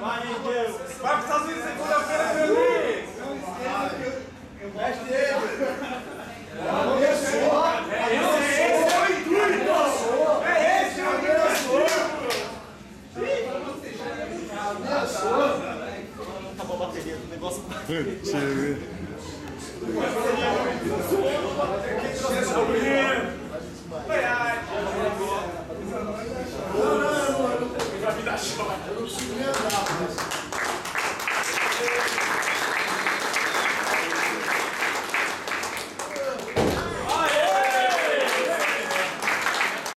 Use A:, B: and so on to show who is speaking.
A: Vai, Deus. Vai para os Estados Unidos segunda-feira feliz. Não esqueça que eu... Eu gosto dele. Abençoa. É esse, é esse é o intuito. É esse o intuito. Abençoa. Acabou a bateria do negócio.
B: Eu não consigo nem andar.